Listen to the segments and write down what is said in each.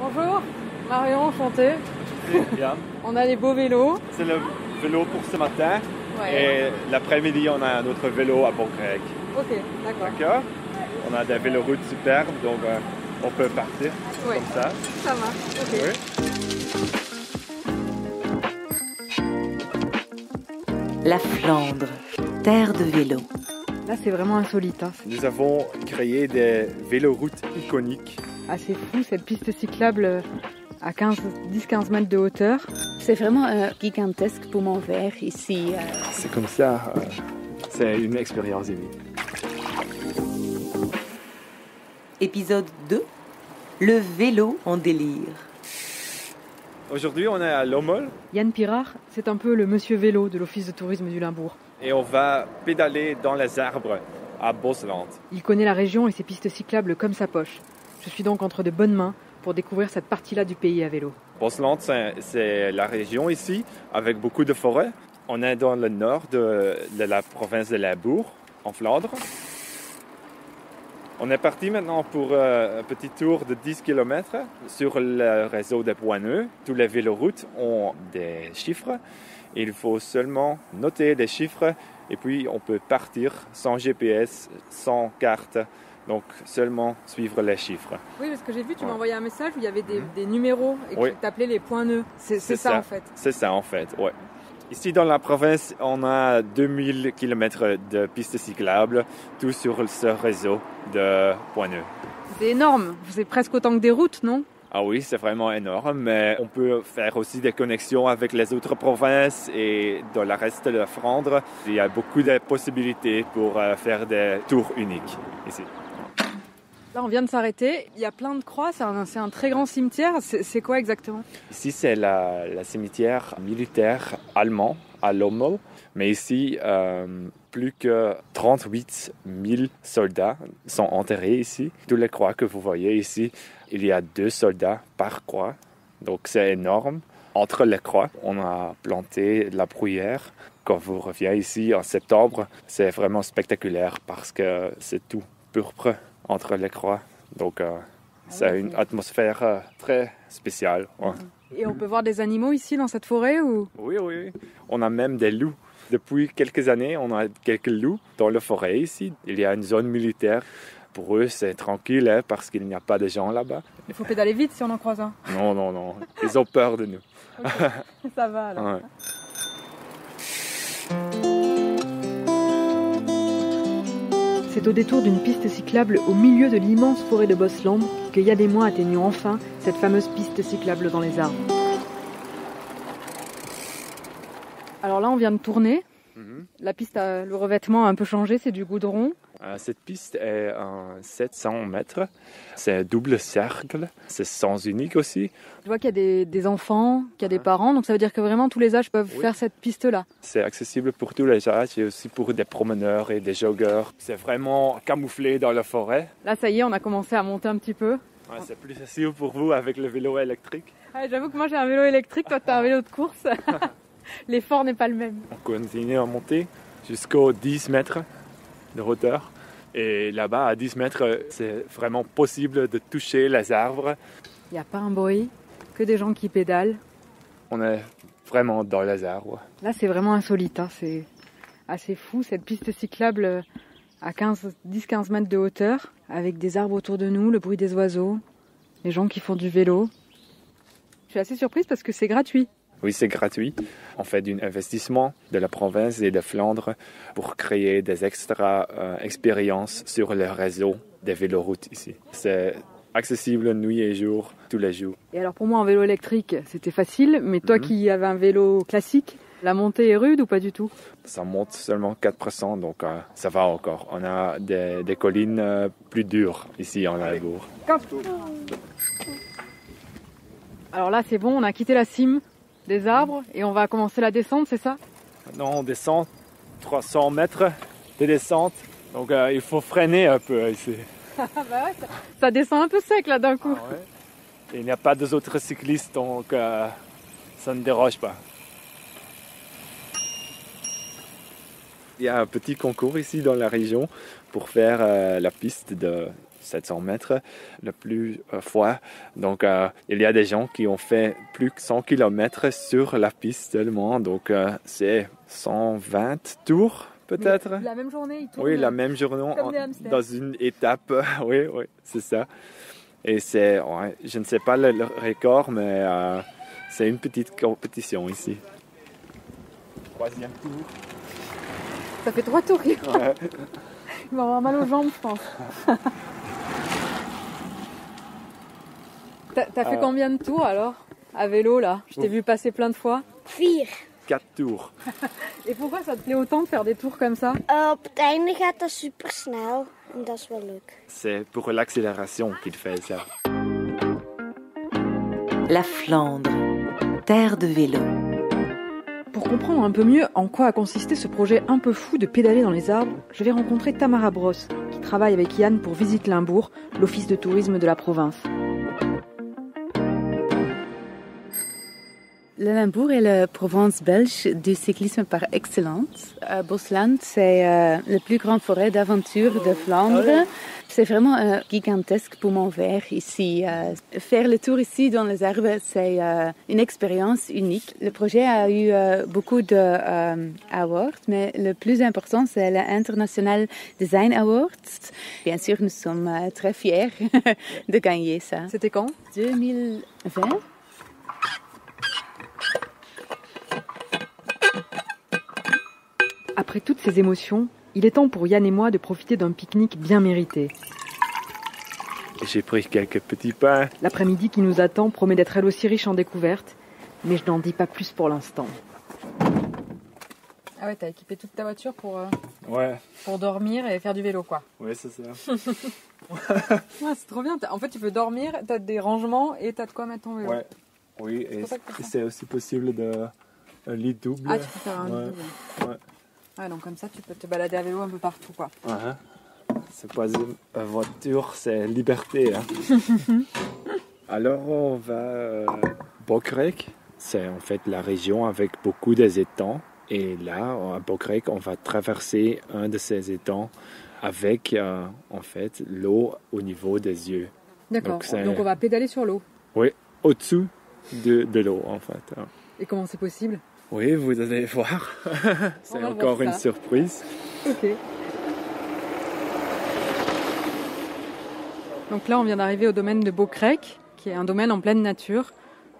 Bonjour, Marion, enchantée. Bien. On a les beaux vélos. C'est le vélo pour ce matin. Et l'après-midi, on a un autre vélo à Bongrec. Ok, d'accord. D'accord On a des véloroutes superbes, donc euh, on peut partir Ouais. comme ça. Ça marche, ok. Oui. La Flandre, terre de vélo. Là, c'est vraiment insolite. hein. Nous avons créé des véloroutes iconiques. C'est assez fou cette piste cyclable euh, à 15 10-15 mètres de hauteur. C'est vraiment euh, gigantesque poumon vert ici. euh. C'est comme ça, euh, c'est une expérience unique. Épisode 2. Le vélo en délire. Aujourd'hui, on est à Lommel Yann Pirard, c'est un peu le monsieur vélo de l'Office de tourisme du Limbourg. et on va pédaler dans les arbres à Bosland. Il connaît la région et ses pistes cyclables comme sa poche. Je suis donc entre de bonnes mains pour découvrir cette partie-là du pays à vélo. Bosland, c'est la région ici, avec beaucoup de forêts. On est dans le nord de, la province de Limbourg, en Flandre. On est parti maintenant pour euh, un petit tour de 10 km sur le réseau des Poineux. Tous les véloroutes ont des chiffres. Il faut seulement noter les chiffres et puis on peut partir sans GPS, sans carte. Donc seulement suivre les chiffres. Oui, parce que j'ai vu, tu Ouais. m'as envoyé un message où il y avait des, Mhm. des numéros et Oui. qui t'appelaient les points nœuds. C'est ça, ça. en fait. C'est ça en fait, ouais. Ici dans la province, on a 2000 km de pistes cyclables, tout sur ce réseau de Poineux. C'est énorme. C'est presque autant que des routes, non? Ah oui, c'est vraiment énorme, mais on peut faire aussi des connexions avec les autres provinces et dans le reste de la Flandre. Il y a beaucoup de possibilités pour euh, faire des tours uniques ici. Là, on vient de s'arrêter. Il y a plein de croix. C'est un, très grand cimetière. C'est quoi exactement? Ici, c'est la, la cimetière militaire allemand à Lommel. Mais ici, euh, plus que 38 000 soldats sont enterrés ici. Toutes les croix que vous voyez ici, il y a deux soldats par croix. Donc, c'est énorme. Entre les croix, on a planté la bruyère. Quand vous revenez ici en septembre, c'est vraiment spectaculaire parce que c'est tout pourpre entre les croix. Donc, euh, c'est une atmosphère euh, très spéciale. ouais. Et on peut voir des animaux ici dans cette forêt ou? Oui, oui, oui. On a même des loups. Depuis quelques années, on a quelques loups dans la forêt ici. Il y a une zone militaire. Pour eux, c'est tranquille hein, parce qu'il n'y a pas de gens là-bas. il faut pédaler vite si on en croise un Non, non, non. Ils ont peur de nous. Ça va alors. Ouais. C'est au détour d'une piste cyclable au milieu de l'immense forêt de Bosland que Yann et moi atteignons enfin cette fameuse piste cyclable dans les arbres. Alors là, on vient de tourner. Mhm. La piste, a, le revêtement a un peu changé, c'est du goudron. Euh, Cette piste est à 700 mètres. C'est un double cercle. C'est sens unique aussi. Je vois qu'il y a des, des enfants, qu'il y a des Ouais. parents, donc ça veut dire que vraiment tous les âges peuvent Oui. faire cette piste-là. C'est accessible pour tous les âges et aussi pour des promeneurs et des joggeurs. C'est vraiment camouflé dans la forêt. Là, ça y est, on a commencé à monter un petit peu. Ouais, c'est plus facile pour vous avec le vélo électrique. Ah, J'avoue que moi j'ai un vélo électrique, toi tu as un vélo de course. L'effort n'est pas le même. On continue à monter jusqu'aux 10 mètres de hauteur. Et là-bas, à 10 mètres, c'est vraiment possible de toucher les arbres. Il n'y a pas un bruit, que des gens qui pédalent. On est vraiment dans les arbres. Là, c'est vraiment insolite. hein, C'est assez fou, cette piste cyclable à 15 10-15 mètres de hauteur, avec des arbres autour de nous, le bruit des oiseaux, les gens qui font du vélo. Je suis assez surprise parce que c'est gratuit. Oui, c'est gratuit. On fait un investissement de la province et de Flandre pour créer des extra euh, expériences sur le réseau des véloroutes ici. C'est accessible nuit et jour, tous les jours. Et alors pour moi, en vélo électrique, c'était facile, mais toi Mhm. qui avais un vélo classique, la montée est rude ou pas du tout? Ça monte seulement 4%, donc euh, ça va encore. On a des, des collines euh, plus dures ici en Limbourg. Alors là, c'est bon, on a quitté la cime des arbres et on va commencer la descente, c'est ça? Maintenant, on descend 300 mètres de descente, donc euh, il faut freiner un peu ici. Ça descend un peu sec là d'un coup. Et il n'y a pas d'autres cyclistes, donc euh, ça ne déroge pas. Il y a un petit concours ici dans la région pour faire euh, la piste de 700 mètres le plus euh, fois. Donc, euh, il y a des gens qui ont fait plus que 100 km sur la piste seulement. Donc, euh, c'est 120 tours peut-être? La même journée, ils tournent. Oui, la même journée Comme en- des hamsters. dans une étape. oui, oui, c'est ça. Et c'est, ouais, je ne sais pas le, le record, mais euh, c'est une petite compétition ici. Troisième tour. Ça fait trois tours. Il Ouais. va avoir mal aux jambes, je pense. T'as fait Euh. combien de tours alors À vélo là? Je t'ai vu passer plein de fois. Vier. Quatre tours. Et pourquoi ça te plaît autant de faire des tours comme ça? Eh, op het einde gaat dat super snel. En dat is wel leuk. C'est pour l'accélération qu'il fait ça. La Flandre, terre de vélo. Pour comprendre un peu mieux en quoi a consisté ce projet un peu fou de pédaler dans les arbres, je vais rencontrer Tamara Brosse, qui travaille avec Yann pour Visite Limbourg, l'office de tourisme de la province. Le Limbourg est la province belge du cyclisme par excellence. Euh, Bosland, c'est euh, la plus grande forêt d'aventure de Flandre. C'est vraiment un gigantesque poumon vert ici. Euh, faire le tour ici dans les arbres, c'est euh, une expérience unique. Le projet a eu euh, beaucoup de euh, awards, mais le plus important, c'est l'International Design Awards. Bien sûr, nous sommes euh, très fiers de gagner ça. C'était quand? 2020 Après toutes ces émotions, il est temps pour Yann et moi de profiter d'un pique-nique bien mérité. J'ai pris quelques petits pains. L'après-midi qui nous attend promet d'être elle aussi riche en découvertes, mais je n'en dis pas plus pour l'instant. Ah ouais, t'as équipé toute ta voiture pour, Ouais, pour dormir et faire du vélo, quoi. ouais, c'est ça. Ouais, c'est trop bien. En fait, tu peux dormir, t'as des rangements et t'as de quoi mettre ton vélo. Ouais. Oui, et c'est aussi possible de un lit double. Ah, tu peux faire un Ouais. double. Donc comme ça, tu peux te balader à vélo un peu partout, quoi. Ouais. C'est pas une voiture, c'est liberté. hein. Alors on va euh, Bokrek. C'est en fait la région avec beaucoup des étangs. Et là, à Bokrek, on va traverser un de ces étangs avec euh, en fait l'eau au niveau des yeux. D'accord. Donc, on va pédaler sur l'eau. Au-dessous de, de l'eau en fait. hein. Et comment c'est possible? Oui, vous allez voir. c'est encore voir une surprise. Ok. Donc là, on vient d'arriver au domaine de Beaucrec, qui est un domaine en pleine nature,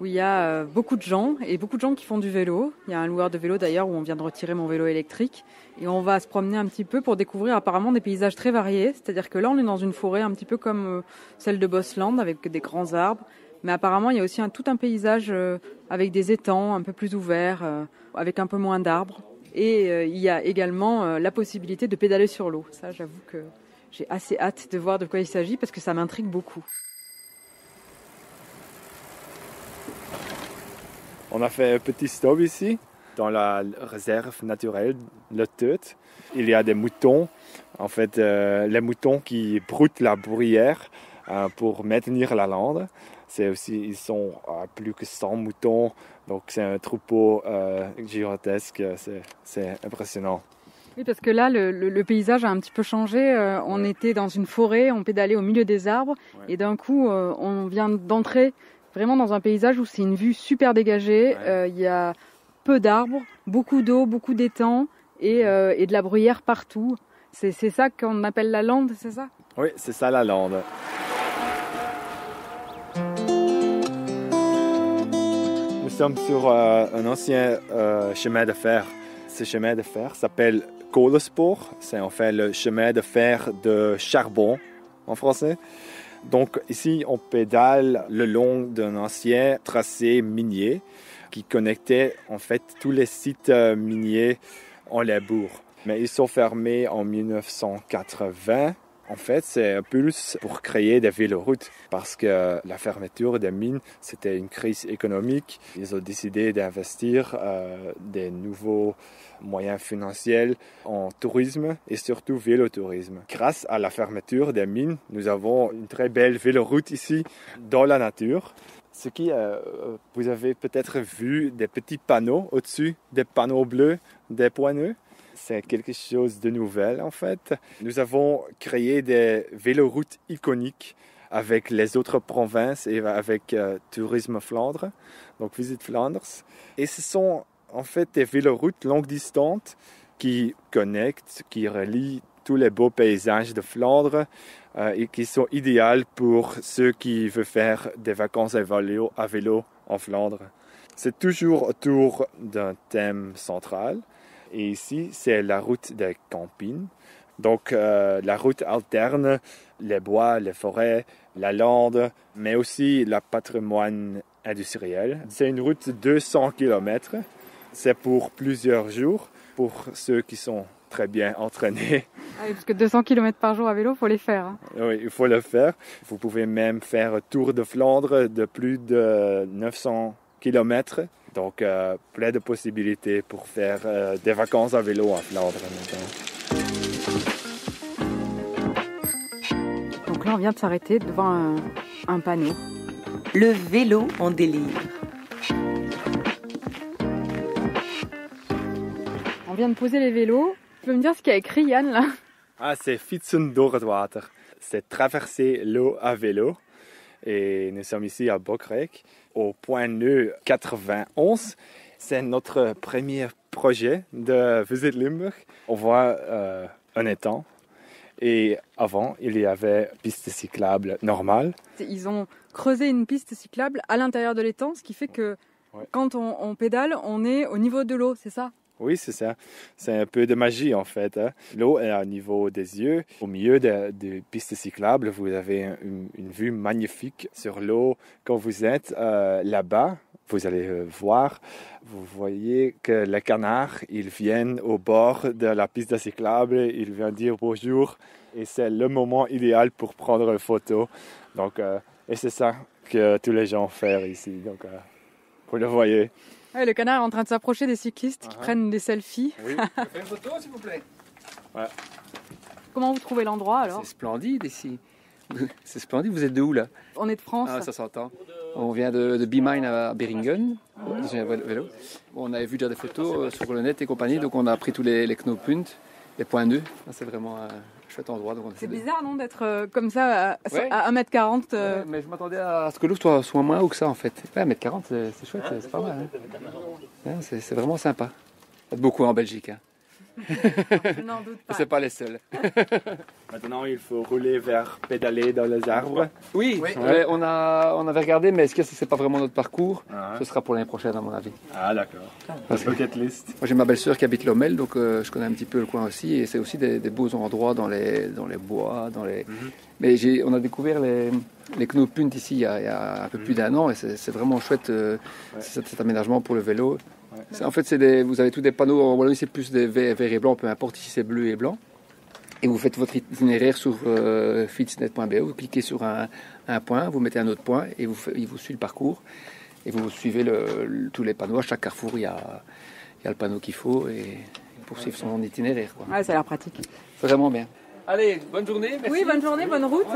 où il y a euh, beaucoup de gens, et beaucoup de gens qui font du vélo. Il y a un loueur de vélo d'ailleurs, où on vient de retirer mon vélo électrique. Et on va se promener un petit peu pour découvrir apparemment des paysages très variés. C'est-à-dire que là, on est dans une forêt un petit peu comme euh, celle de Bosland, avec des grands arbres. Mais apparemment, il y a aussi tout un paysage euh, avec des étangs un peu plus ouverts, euh, avec un peu moins d'arbres. Et euh, il y a également la possibilité de pédaler sur l'eau. Ça, j'avoue que j'ai assez hâte de voir de quoi il s'agit parce que ça m'intrigue beaucoup. On a fait un petit stop ici, dans la réserve naturelle, le Teut. Il y a des moutons, en fait, les moutons qui broutent la bruyère pour maintenir la lande. C'est aussi, ils sont à plus que 100 moutons, donc c'est un troupeau euh, gigantesque, c'est- impressionnant. Oui, parce que là, le, le- le paysage a un petit peu changé. Euh, on était dans une forêt, on pédalait au milieu des arbres, Ouais. et d'un coup, euh, on vient d'entrer vraiment dans un paysage où c'est une vue super dégagée. Ouais. Euh, Il y a peu d'arbres, beaucoup d'eau, beaucoup d'étangs, et, et de la bruyère partout. C'est ça qu'on appelle la lande, c'est ça? Oui, c'est ça la lande. Sommes sur euh, un ancien euh, chemin de fer. Ce chemin de fer s'appelle Kolespoor. C'est en fait le chemin de fer de charbon en français. Donc ici, on pédale le long d'un ancien tracé minier qui connectait en fait tous les sites euh, miniers en Limbourg. Mais ils sont fermés en 1980 en fait, c'est plus pour créer des véloroutes parce que la fermeture des mines, c'était une crise économique. Ils ont décidé d'investir euh, des nouveaux moyens financiers en tourisme et surtout vélotourisme. Grâce à la fermeture des mines, nous avons une très belle véloroute ici dans la nature. Ce qui, euh, vous avez peut-être vu des petits panneaux au-dessus, des panneaux bleus, des poineux. C'est quelque chose de nouvel en fait. Nous avons créé des véloroutes iconiques avec les autres provinces et avec euh, Tourisme Flandre, donc Visite Flandre. Et ce sont en fait des véloroutes longue distance qui connectent, qui relient tous les beaux paysages de Flandre euh, et qui sont idéales pour ceux qui veulent faire des vacances à vélo en Flandre. C'est toujours autour d'un thème central. Et ici, c'est la route des campines. Donc, euh, la route alterne les bois, les forêts, la lande, mais aussi le patrimoine industriel. C'est une route de 200 km. C'est pour plusieurs jours, pour ceux qui sont très bien entraînés. Ah oui, parce que 200 km par jour à vélo, faut les faire. hein. Oui, il faut le faire. Vous pouvez même faire un tour de Flandre de plus de 900 km. Donc, euh, plein de possibilités pour faire euh, des vacances à vélo en Flandre. maintenant. Donc là, on vient de s'arrêter devant un, un panneau. Le vélo en délire. On vient de poser les vélos. Tu peux me dire ce qu'il y a écrit, Yann, là? Ah, c'est fietsen door het water. C'est traverser l'eau à vélo. Et nous sommes ici à Bokrijk, au point nœud 91. C'est notre premier projet de Visit Limburg. On voit euh, un étang. Et avant, il y avait piste cyclable normale. Ils ont creusé une piste cyclable à l'intérieur de l'étang, ce qui fait que Ouais. quand on, on pédale, on est au niveau de l'eau, c'est ça? Oui, c'est ça. C'est un peu de magie en fait. hein. L'eau est au niveau des yeux. Au milieu de, de pistes cyclables, vous avez une, vue magnifique sur l'eau. Quand vous êtes euh, là-bas, vous allez euh, voir, vous voyez que les canards, ils viennent au bord de la piste cyclable, ils viennent dire bonjour. Et c'est le moment idéal pour prendre une photo. Donc, euh, et c'est ça que tous les gens font ici. Donc, vous le voyez. Ouais, Le canard est en train de s'approcher des cyclistes qui Uh-huh. prennent des selfies. Oui. Fais une photo, s'il vous plaît. Comment vous trouvez l'endroit alors C'est splendide ici. C'est splendide. Vous êtes de où là On est de France. Ah, ça s'entend. On vient de, de B-Mine à Beringen, vélo. On avait vu déjà des photos euh, sur le net et compagnie, donc on a pris tous les, les knooppunts, les points nœuds. Ah, C'est vraiment un chouette endroit. C'est bizarre, non, d'être euh, comme ça à, Ouais. à 1m40 euh, Ouais, mais je m'attendais à ce que l'eau soit, soit moins haut que ça en fait. Ouais, 1m40, c'est c'est chouette, c'est- c'est pas mal. hein. Ouais, c'est vraiment sympa. Il y a beaucoup en Belgique. Hein. Je n'en doute pas. C'est pas les seuls. Maintenant, il faut rouler vers pédaler dans les arbres. Oui, ouais, on, a, on avait regardé, mais est-ce que c'est pas vraiment notre parcours? Ah, Ce sera pour l'année prochaine, à mon avis. Ah, d'accord. Parce que- Bucket list. Moi, j'ai ma belle-sœur qui habite Lomel, donc euh, je connais un petit peu le coin aussi. Et c'est aussi des, des beaux endroits dans les, dans les bois. Dans les... Mhm. Mais on a découvert les, les knooppunts ici il y, a, il y a un peu plus d'un an. Et c'est, c'est vraiment chouette euh, Ouais. cet, cet aménagement pour le vélo. Ouais. En fait, c'est des, vous avez tous des panneaux. En Wallonie, c'est plus des verts, verts et blancs, peu importe si c'est bleu et blanc. Et vous faites votre itinéraire sur euh, fitsnet.be, vous cliquez sur un, un point, vous mettez un autre point et vous, il vous suit le parcours. Et vous suivez le- le- tous les panneaux. À chaque carrefour, il y a, il y a le panneau qu'il faut et poursuivre son itinéraire. quoi. Ouais, ça a l'air pratique. C'est vraiment bien. Allez, bonne journée. Merci. Oui, bonne journée, bonne route.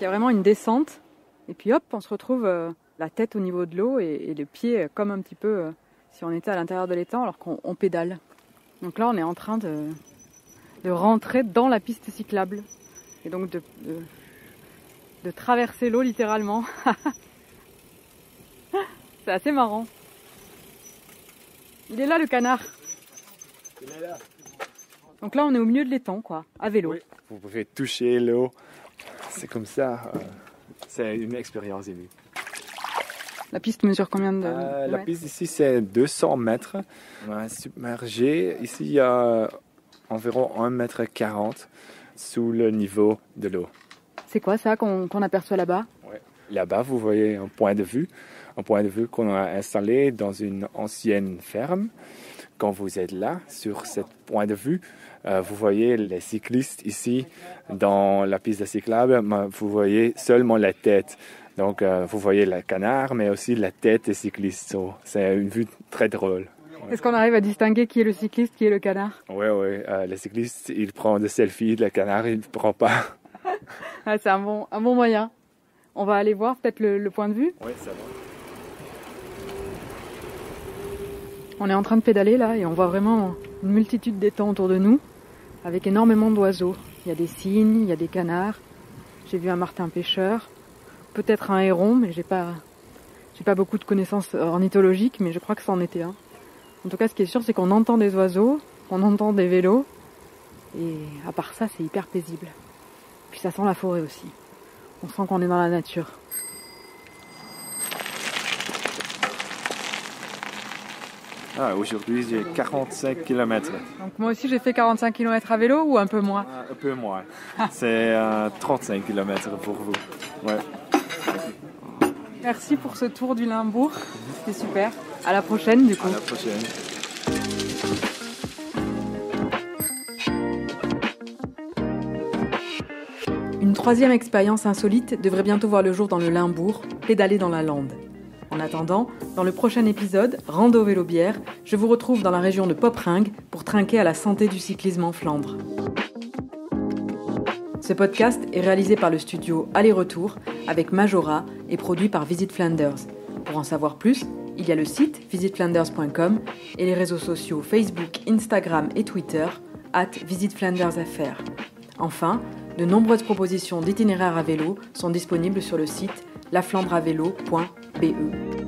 Il y a vraiment une descente. Et puis hop, on se retrouve euh, la tête au niveau de l'eau et, et les pieds comme un petit peu euh, si on était à l'intérieur de l'étang alors qu'on on pédale. Donc là, on est en train de, rentrer dans la piste cyclable. Et donc de, traverser l'eau littéralement. C'est assez marrant. Il est là le canard. Donc là, on est au milieu de l'étang, quoi, à vélo. Vous pouvez toucher l'eau. C'est comme ça. euh, c'est une expérience unique. La piste mesure combien de, Euh, de la piste ici, c'est 200 mètres. On a submergé. Ici, il y a environ 1 mètre 40 sous le niveau de l'eau. C'est quoi ça qu'on aperçoit là-bas? Là-bas, vous voyez un point de vue, un point de vue qu'on a installé dans une ancienne ferme. Quand vous êtes là, sur ce point de vue, euh, vous voyez les cyclistes ici dans la piste cyclable, mais vous voyez seulement la tête. Donc, euh, vous voyez le canard, mais aussi la tête des cyclistes. C'est une vue très drôle. Est-ce qu'on arrive à distinguer qui est le cycliste, qui est le canard? Oui, oui. euh, les cyclistes, ils prennent des selfies, le canard, il ne prend pas. ah, C'est un bon, un bon moyen. On va aller voir peut-être le, le point de vue. Oui, ça va. On est en train de pédaler là et on voit vraiment une multitude d'étangs autour de nous avec énormément d'oiseaux. Il y a des cygnes, il y a des canards. J'ai vu un martin pêcheur, peut-être un héron, mais j'ai pas, j'ai pas beaucoup de connaissances ornithologiques, mais je crois que c'en était un. En tout cas, ce qui est sûr, c'est qu'on entend des oiseaux, on entend des vélos, et à part ça, c'est hyper paisible. Puis ça sent la forêt aussi. On sent qu'on est dans la nature. Ah, Aujourd'hui, j'ai 45 km. Donc moi aussi, j'ai fait 45 km à vélo ou un peu moins? Un peu moins. C'est euh, 35 km pour vous. Ouais. Merci pour ce tour du Limbourg. C'était super. À la prochaine, du coup. À la prochaine. Une troisième expérience insolite devrait bientôt voir le jour dans le Limbourg, pédaler dans la lande. En attendant, dans le prochain épisode, Rando Vélo Bière, je vous retrouve dans la région de Popringue pour trinquer à la santé du cyclisme en Flandre. Ce podcast est réalisé par le studio Aller-Retour avec Majora et produit par Visit Flanders. Pour en savoir plus, il y a le site visitflanders.com et les réseaux sociaux Facebook, Instagram et Twitter, at visitflandersfr. Enfin, de nombreuses propositions d'itinéraires à vélo sont disponibles sur le site laflandreavélo.be.